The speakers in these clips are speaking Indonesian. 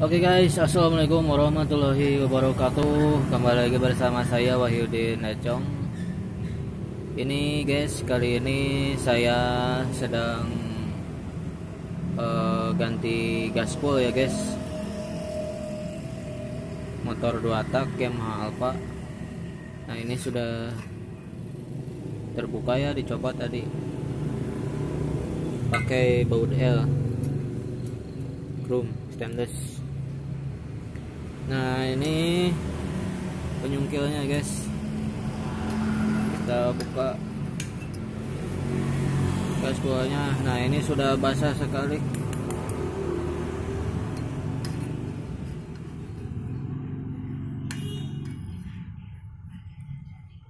Oke guys, assalamualaikum warahmatullahi wabarakatuh. Kembali lagi bersama saya Wahyudin Necong. Ini guys, kali ini saya sedang uh, ganti gaspol ya guys. Motor dua tak Yamaha Alfa. Nah ini sudah terbuka ya dicopot tadi. Pakai baut L, chrome stainless nah ini penyungkilnya guys. Kita buka gas buahnya nah ini sudah basah sekali.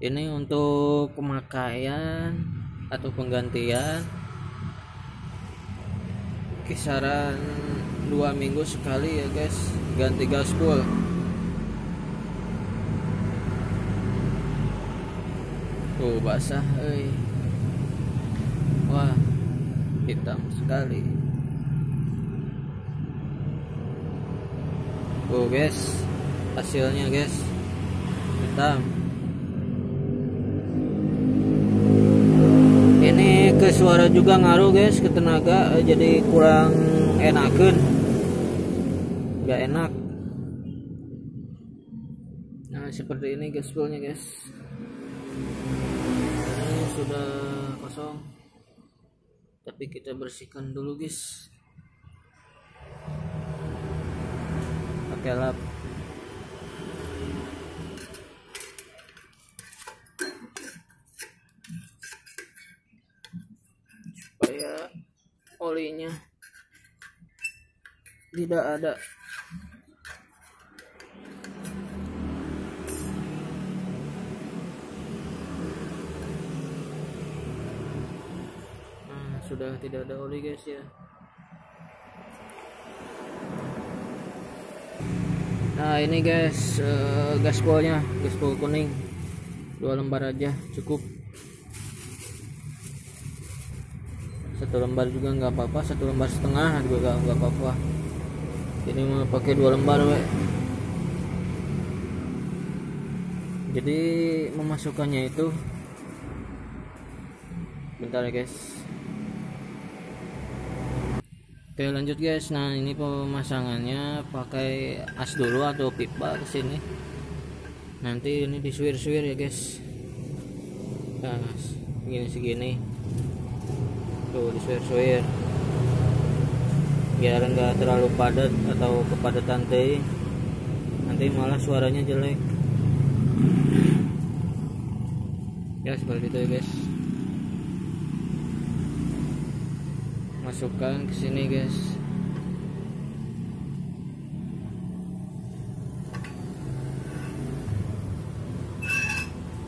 Ini untuk pemakaian atau penggantian kisaran dua minggu sekali ya guys. Ganti gaspol tuh basah eh. wah hitam sekali. Tuh guys. Hasilnya guys. Hitam. Ini ke suara juga ngaruh guys ke tenaga jadi kurang enakan nggak enak. Nah seperti ini gaspolnya guys. Ini sudah kosong. Tapi kita bersihkan dulu guys. Pakai lap. Supaya olinya tidak ada sudah tidak ada oli guys ya. Nah ini guys uh, gaspolnya gaspol kuning. Dua lembar aja cukup. Satu lembar juga nggak apa-apa satu lembar setengah juga nggak apa-apa. Ini mau pakai dua lembar we. jadi memasukkannya itu bentar ya guys Oke lanjut guys. Nah ini pemasangannya pakai as dulu atau pipa ke sini. Nanti ini disuir-suir ya guys. Nah segini segini. Tuh disuir-suir. Biar enggak terlalu padat atau kepadatan teh. Nanti malah suaranya jelek. Ya seperti itu ya guys masukkan ke sini guys.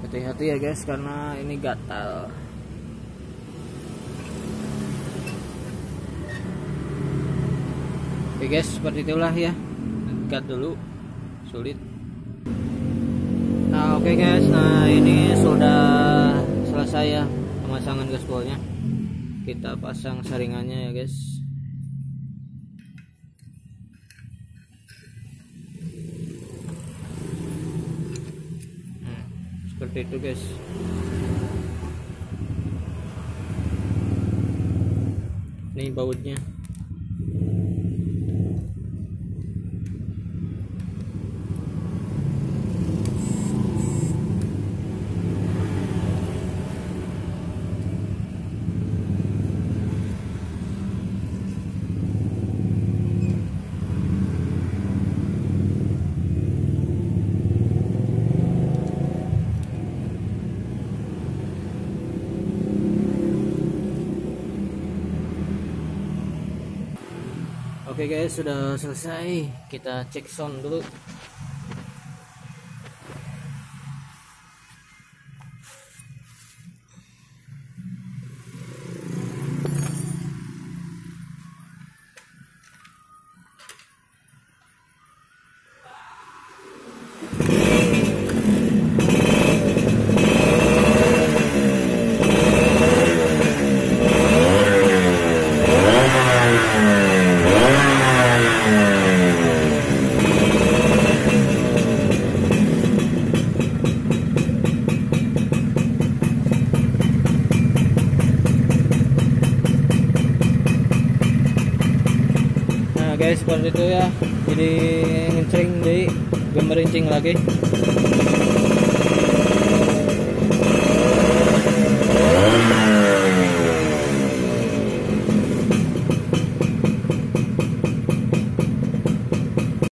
Hati-hati ya guys karena ini gatal. Oke guys seperti itulah ya. Cut dulu. Sulit. Nah oke okay guys. Nah ini sudah selesai ya pemasangan gaspolnya kita pasang saringannya ya guys. Hmm, seperti itu guys. Ini bautnya Oke okay guys, sudah selesai. Kita cek sound dulu. Guys seperti itu ya jadi ngecering di gemerincing lagi